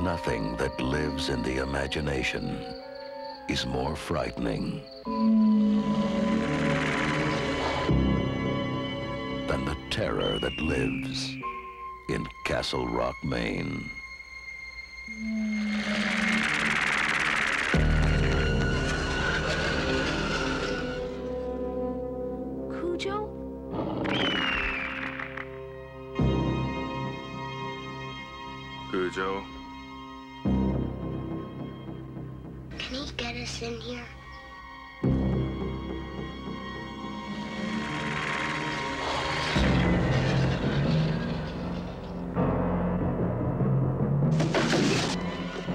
Nothing that lives in the imagination is more frightening than the terror that lives in Castle Rock, Maine. Cujo. Can he get us in here?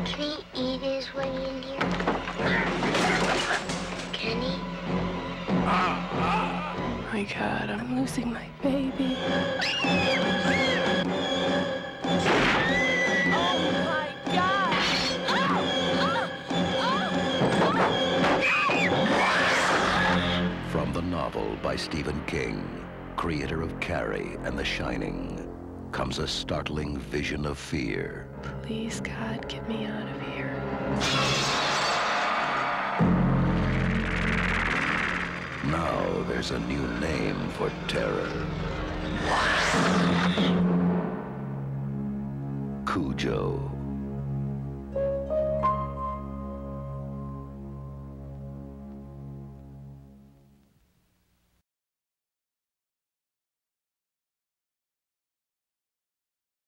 Can he eat his way in here? Can he? My God, I'm losing my baby. Novel by Stephen King, creator of Carrie and The Shining, comes a startling vision of fear. Please, God, get me out of here. Now there's a new name for terror. Cujo.